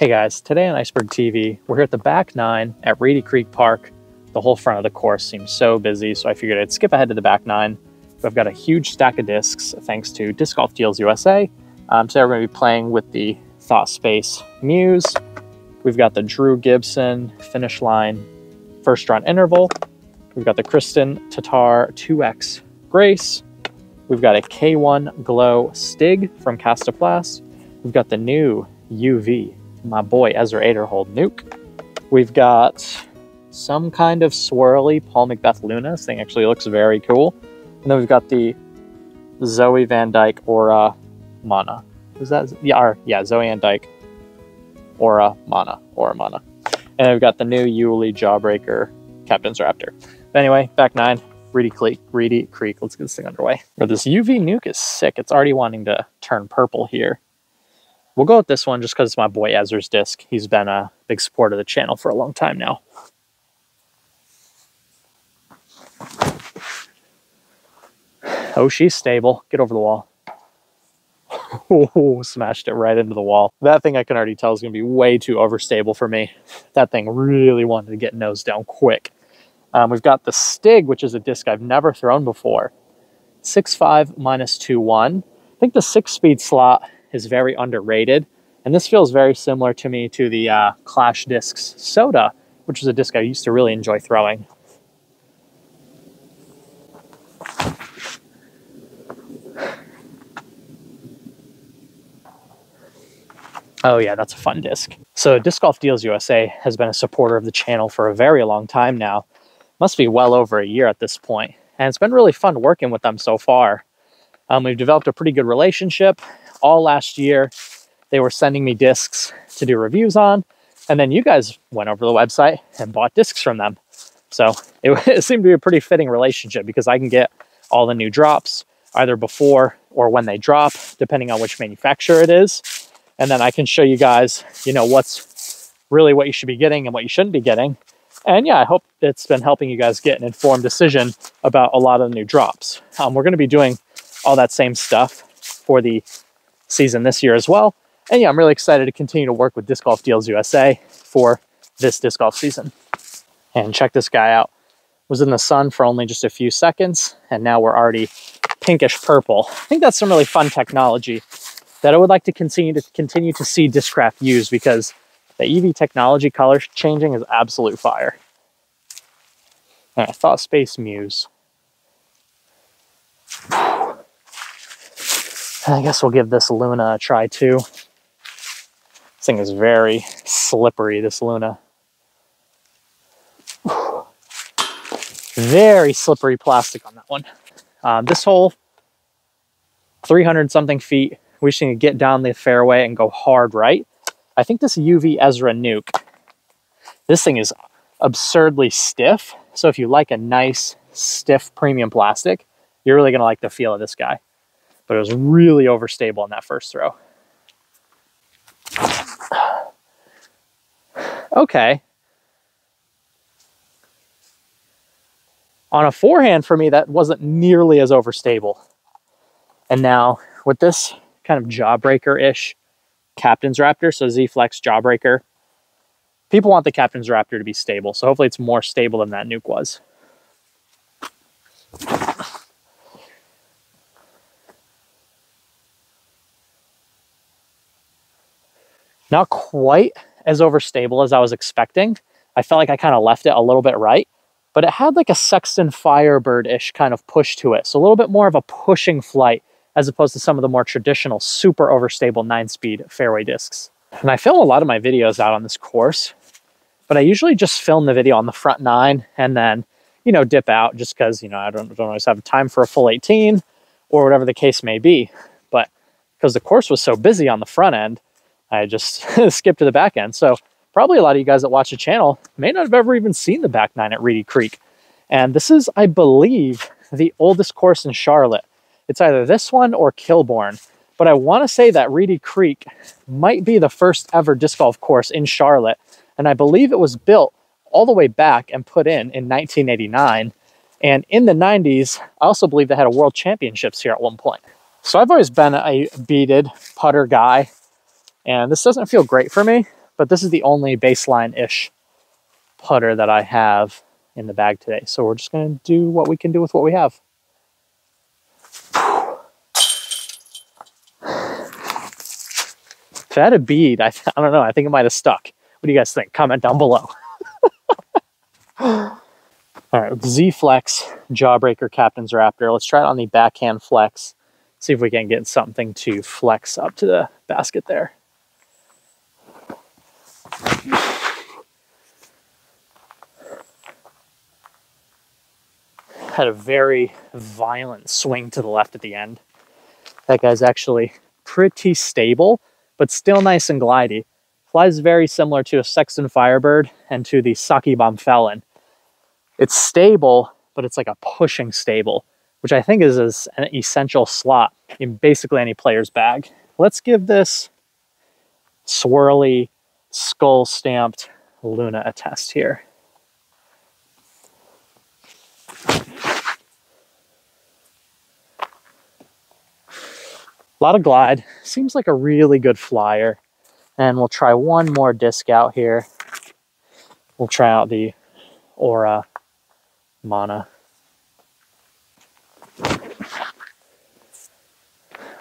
Hey guys, today on Iceberg TV, we're here at the back nine at Reedy Creek Park. The whole front of the course seems so busy, so I figured I'd skip ahead to the back nine. We've got a huge stack of discs thanks to Disc Golf Deals USA. Um, today we're going to be playing with the Thought Space Muse. We've got the Drew Gibson Finish Line First Run Interval. We've got the Kristin Tattar 2X Grace. We've got a K1 Glow Stig from Kastaplast. We've got the new UV my boy Ezra Aderhold Nuke. We've got some kind of swirly Paul McBeth Luna. This thing actually looks very cool. And then we've got the Zoe Van Dyke Aura Mana. Is that yeah? Or, yeah, Zoe Van Dyke Aura Mana Aura Mana. And then we've got the new Uli Jawbreaker Captain's Raptor. But anyway, back nine. Reedy Creek, Reedy Creek. Let's get this thing underway. But this UV nuke is sick. It's already wanting to turn purple here. We'll go with this one just because it's my boy Ezra's disc. He's been a big support of the channel for a long time now. Oh, she's stable. Get over the wall. Oh, smashed it right into the wall. That thing I can already tell is going to be way too overstable for me. That thing really wanted to get nose down quick. Um, we've got the Stig, which is a disc I've never thrown before. 6.5 minus 2.1. I think the six speed slot is very underrated. And this feels very similar to me to the uh, Clash Discs Soda, which is a disc I used to really enjoy throwing. Oh yeah, that's a fun disc. So Disc Golf Deals USA has been a supporter of the channel for a very long time now. Must be well over a year at this point. And it's been really fun working with them so far. Um, we've developed a pretty good relationship all last year. They were sending me discs to do reviews on. And then you guys went over the website and bought discs from them. So it, it seemed to be a pretty fitting relationship because I can get all the new drops either before or when they drop, depending on which manufacturer it is. And then I can show you guys, you know, what's really what you should be getting and what you shouldn't be getting. And yeah, I hope it's been helping you guys get an informed decision about a lot of the new drops. Um, we're going to be doing all that same stuff for the season this year as well. And yeah, I'm really excited to continue to work with Disc Golf Deals USA for this disc golf season. And check this guy out. Was in the sun for only just a few seconds, and now we're already pinkish purple. I think that's some really fun technology that I would like to continue to continue to see Discraft use because the UV technology color changing is absolute fire. And I thought Space Muse. I guess we'll give this Luna a try too. This thing is very slippery, this Luna. Very slippery plastic on that one. Um, this hole, 300 something feet. We should get down the fairway and go hard right. I think this UV Ezra Nuke, this thing is absurdly stiff. So if you like a nice, stiff premium plastic, you're really gonna like the feel of this guy but it was really overstable in that first throw. okay. On a forehand for me, that wasn't nearly as overstable. And now with this kind of jawbreaker-ish Captain's Raptor, so Z-Flex jawbreaker, people want the Captain's Raptor to be stable. So hopefully it's more stable than that nuke was. Not quite as overstable as I was expecting. I felt like I kind of left it a little bit right, but it had like a Sexton Firebird-ish kind of push to it. So a little bit more of a pushing flight as opposed to some of the more traditional super overstable nine-speed fairway discs. And I film a lot of my videos out on this course, but I usually just film the video on the front nine and then, you know, dip out just because, you know, I don't, don't always have time for a full 18 or whatever the case may be. But because the course was so busy on the front end, I just skipped to the back end. So probably a lot of you guys that watch the channel may not have ever even seen the back nine at Reedy Creek. And this is, I believe, the oldest course in Charlotte. It's either this one or Kilborne. But I want to say that Reedy Creek might be the first ever disc golf course in Charlotte. And I believe it was built all the way back and put in in 1989. And in the 90s, I also believe they had a world championships here at one point. So I've always been a beaded putter guy. And this doesn't feel great for me, but this is the only baseline-ish putter that I have in the bag today. So we're just going to do what we can do with what we have. If I had a bead, I, I don't know, I think it might have stuck. What do you guys think? Comment down below. All right, Z Flex Jawbreaker Captain's Raptor. Let's try it on the backhand flex. See if we can get something to flex up to the basket there. Had a very violent swing to the left at the end. That guy's actually pretty stable, but still nice and glidey. Flies very similar to a Sexton Firebird and to the SockiBomb Felon. It's stable, but it's like a pushing stable, which I think is an essential slot in basically any player's bag. Let's give this swirly, skull stamped Luna a test here. A lot of glide. Seems like a really good flyer. And we'll try one more disc out here. We'll try out the Aura Mana.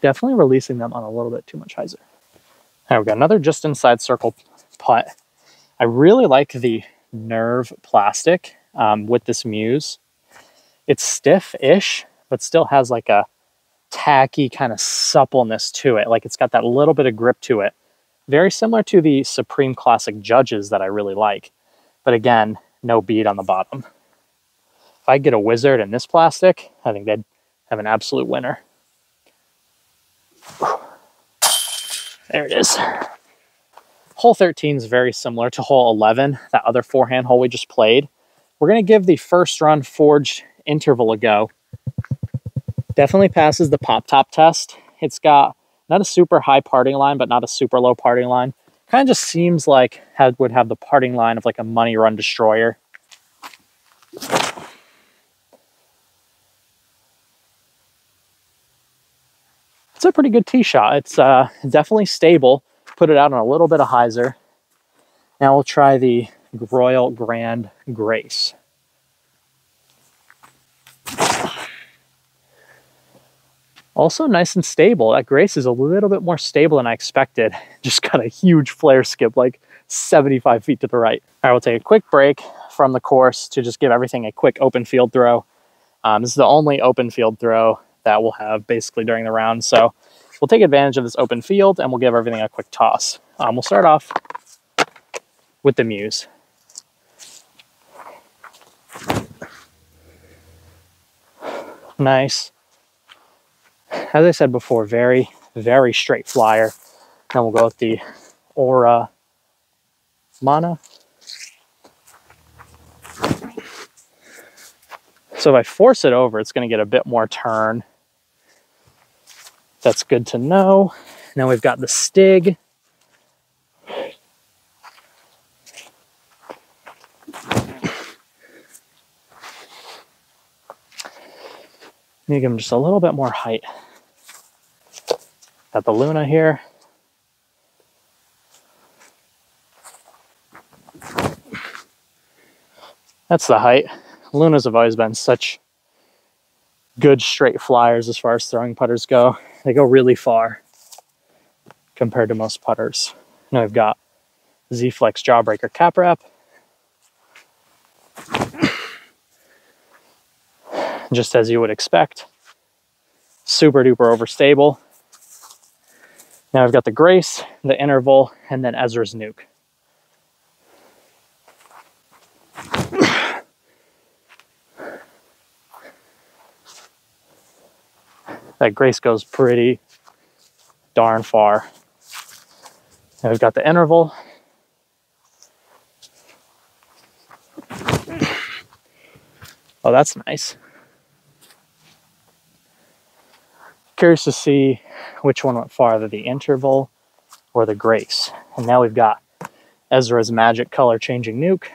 Definitely releasing them on a little bit too much hyzer. Right, we got another just inside circle putt. I really like the Nerve plastic um, with this Muse. It's stiff-ish, but still has like a tacky kind of suppleness to it. Like it's got that little bit of grip to it. Very similar to the Supreme Classic Judges that I really like. But again, no bead on the bottom. If I get a Wizard in this plastic, I think they'd have an absolute winner. There it is. Hole 13 is very similar to hole 11, that other forehand hole we just played. We're going to give the first run forged interval a go. Definitely passes the pop top test. It's got not a super high parting line, but not a super low parting line. Kind of just seems like it would have the parting line of like a money run destroyer. It's a pretty good tee shot. It's uh, definitely stable. Put it out on a little bit of hyzer. Now we'll try the Royal Grand Grace. Also nice and stable. That Grace is a little bit more stable than I expected. Just got a huge flare skip, like 75 feet to the right. All right, we'll take a quick break from the course to just give everything a quick open field throw. Um, this is the only open field throw that we'll have basically during the round. So we'll take advantage of this open field and we'll give everything a quick toss. Um, we'll start off with the Muse. Nice as I said before, very, very straight flyer. Then we'll go with the Aura Mana. So if I force it over, it's going to get a bit more turn. That's good to know. Now we've got the Stig. Need to give them just a little bit more height. Got the Luna here. That's the height. Lunas have always been such good straight flyers as far as throwing putters go. They go really far compared to most putters. Now I've got Z-Flex Jawbreaker Cap Wrap. Just as you would expect. Super duper overstable. Now I've got the Grace, the Interval, and then Ezra's Nuke. That Grace goes pretty darn far. Now we've got the Interval. Oh, that's nice. Curious to see which one went farther, the interval or the grace. And now we've got Ezra's magic color changing nuke.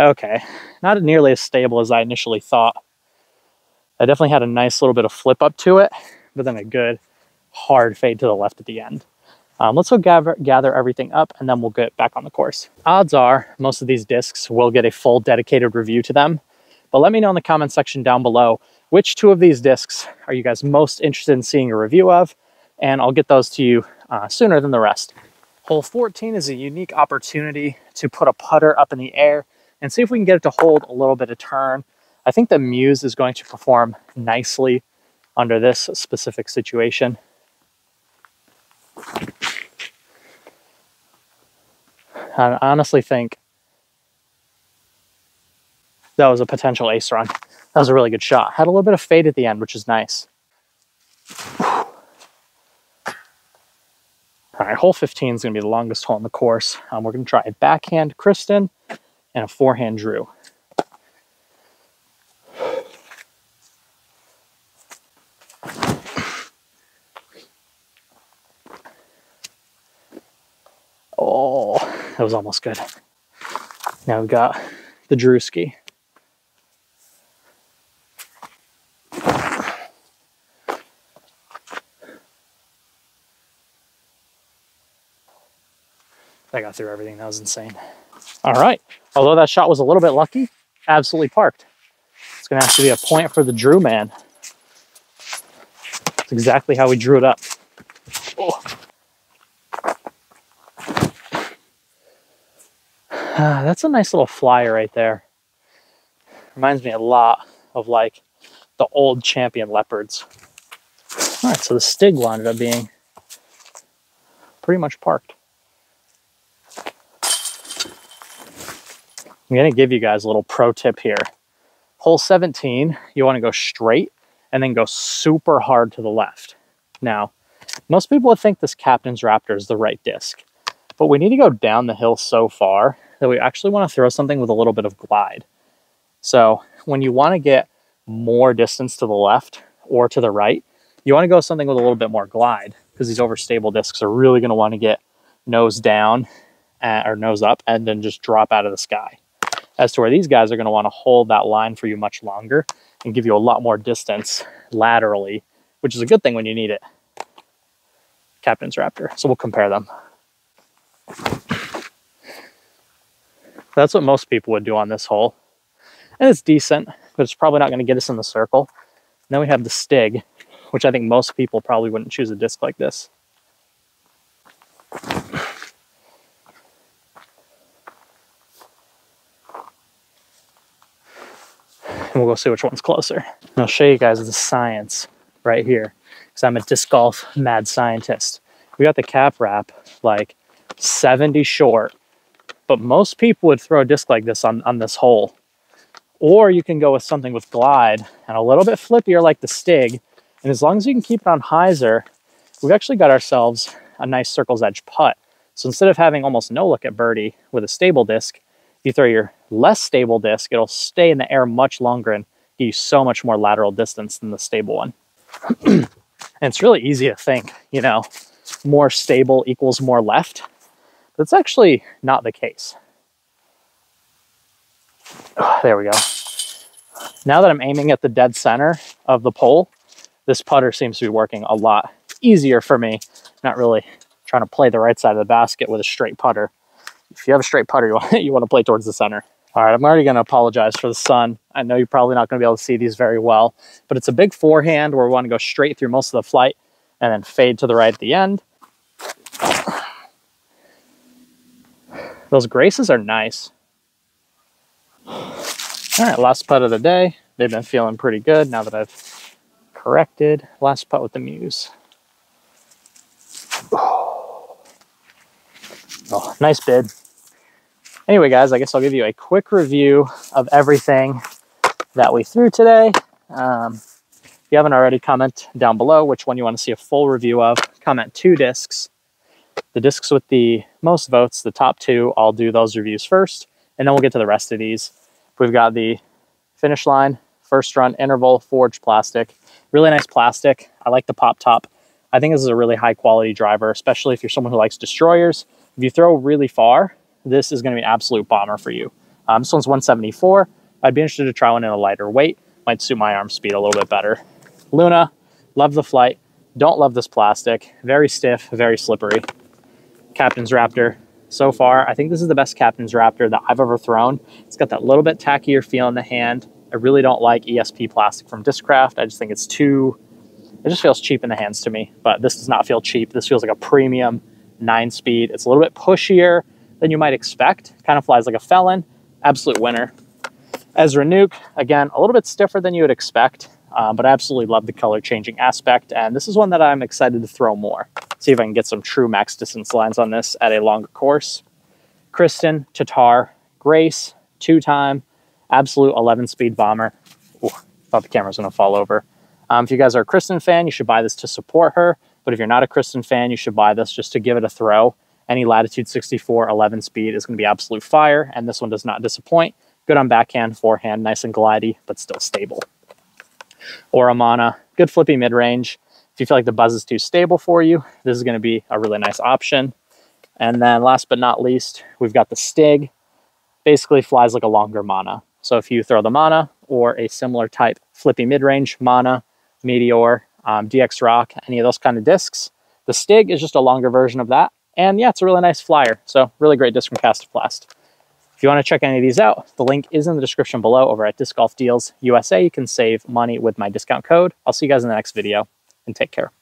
Okay, not nearly as stable as I initially thought. I definitely had a nice little bit of flip up to it, but then a good hard fade to the left at the end. Um, let's go gather, gather everything up and then we'll get back on the course. Odds are most of these discs will get a full dedicated review to them, but let me know in the comment section down below which two of these discs are you guys most interested in seeing a review of, and I'll get those to you uh, sooner than the rest. Hole 14 is a unique opportunity to put a putter up in the air and see if we can get it to hold a little bit of turn. I think the Muse is going to perform nicely under this specific situation. I honestly think that was a potential ace run. That was a really good shot. Had a little bit of fade at the end, which is nice. All right, hole 15 is going to be the longest hole in the course. Um, we're going to try a backhand Kristin and a forehand Drew. Oh, that was almost good. Now we've got the Drewski. I got through everything. That was insane. All right. Although that shot was a little bit lucky, absolutely parked. It's going to have to be a point for the Drew man. It's exactly how we drew it up. Oh. That's a nice little flyer right there. Reminds me a lot of like the old champion leopards. All right, so the Stig ended up being pretty much parked. I'm going to give you guys a little pro tip here. Hole 17, you want to go straight and then go super hard to the left. Now, most people would think this Captain's Raptor is the right disc, but we need to go down the hill so far that we actually want to throw something with a little bit of glide. So when you want to get more distance to the left or to the right, you want to go something with a little bit more glide because these overstable discs are really going to want to get nose down uh, or nose up and then just drop out of the sky. As to where these guys are going to want to hold that line for you much longer and give you a lot more distance laterally, which is a good thing when you need it. Captain's Raptor. So we'll compare them. That's what most people would do on this hole. And it's decent, but it's probably not going to get us in the circle. And then we have the Stig, which I think most people probably wouldn't choose a disc like this. And we'll go see which one's closer. And I'll show you guys the science right here, because I'm a disc golf mad scientist. We got the cap wrap like 70 short but most people would throw a disc like this on, on this hole. Or you can go with something with glide and a little bit flippier like the Stig. And as long as you can keep it on hyzer, we've actually got ourselves a nice circle's edge putt. So instead of having almost no look at birdie with a stable disc, you throw your less stable disc, it'll stay in the air much longer and give you so much more lateral distance than the stable one. and it's really easy to think, you know, more stable equals more left. That's actually not the case. Oh, there we go. Now that I'm aiming at the dead center of the pole, this putter seems to be working a lot easier for me. Not really trying to play the right side of the basket with a straight putter. If you have a straight putter, you want, you want to play towards the center. All right, I'm already going to apologize for the sun. I know you're probably not going to be able to see these very well, but it's a big forehand where we want to go straight through most of the flight and then fade to the right at the end. Those graces are nice. All right, last putt of the day. They've been feeling pretty good now that I've corrected. Last putt with the Muse. Oh, nice bid. Anyway, guys, I guess I'll give you a quick review of everything that we threw today. Um, if you haven't already, comment down below which one you want to see a full review of. Comment two discs the discs with the most votes, the top two, I'll do those reviews first, and then we'll get to the rest of these. We've got the finish line, first run interval, forged plastic. Really nice plastic. I like the pop top. I think this is a really high quality driver, especially if you're someone who likes destroyers. If you throw really far, this is going to be an absolute bomber for you. Um, this one's 174. I'd be interested to try one in a lighter weight. Might suit my arm speed a little bit better. Luna, Love the flight. Don't love this plastic. Very stiff, very slippery. Captain's Raptor. So far, I think this is the best Captain's Raptor that I've ever thrown. It's got that little bit tackier feel in the hand. I really don't like ESP plastic from Discraft. I just think it's too, it just feels cheap in the hands to me. But this does not feel cheap. This feels like a premium nine speed. It's a little bit pushier than you might expect. Kind of flies like a felon. Absolute winner. Ezra Nuke, again, a little bit stiffer than you would expect, um, but I absolutely love the color changing aspect. And this is one that I'm excited to throw more. See if I can get some true max distance lines on this at a longer course. Kristin, Tattar, Grace, two time, absolute 11 speed bomber. Ooh, thought the camera was going to fall over. Um, if you guys are a Kristin fan, you should buy this to support her. But if you're not a Kristin fan, you should buy this just to give it a throw. Any Latitude 64 11 speed is going to be absolute fire, and this one does not disappoint. Good on backhand, forehand, nice and glidey, but still stable. Auramana, good flippy mid-range. If you feel like the buzz is too stable for you, this is going to be a really nice option. And then last but not least, we've got the Stig. Basically flies like a longer Mana. So if you throw the Mana or a similar type flippy mid-range, Mana, Meteor, um, DX Rock, any of those kind of discs, the Stig is just a longer version of that. And yeah, it's a really nice flyer. So really great disc from Kastaplast. If you want to check any of these out, the link is in the description below over at Disc Golf Deals USA. You can save money with my discount code. I'll see you guys in the next video and take care.